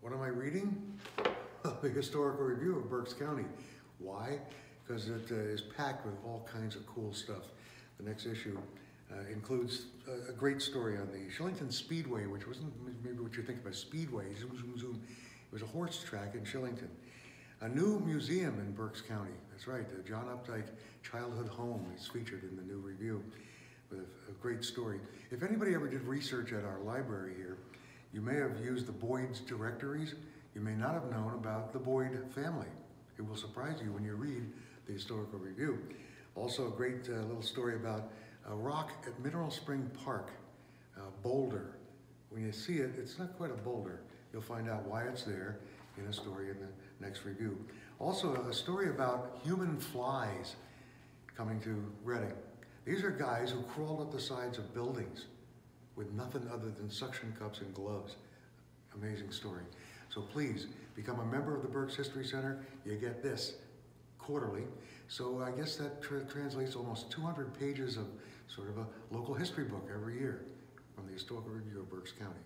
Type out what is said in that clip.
What am I reading? the Historical Review of Berks County. Why? Because it uh, is packed with all kinds of cool stuff. The next issue uh, includes a, a great story on the Shillington Speedway, which wasn't maybe what you think of as Speedway, zoom, zoom, zoom. It was a horse track in Shillington. A new museum in Berks County. That's right, the John Updike Childhood Home is featured in the new review with a, a great story. If anybody ever did research at our library here, you may have used the Boyd's directories. You may not have known about the Boyd family. It will surprise you when you read the historical review. Also, a great uh, little story about a rock at Mineral Spring Park, uh, boulder. When you see it, it's not quite a boulder. You'll find out why it's there in a story in the next review. Also, a story about human flies coming to Reading. These are guys who crawled up the sides of buildings with nothing other than suction cups and gloves. Amazing story. So please become a member of the Berks History Center. You get this quarterly. So I guess that tra translates almost 200 pages of sort of a local history book every year from the Historical Review of Berks County.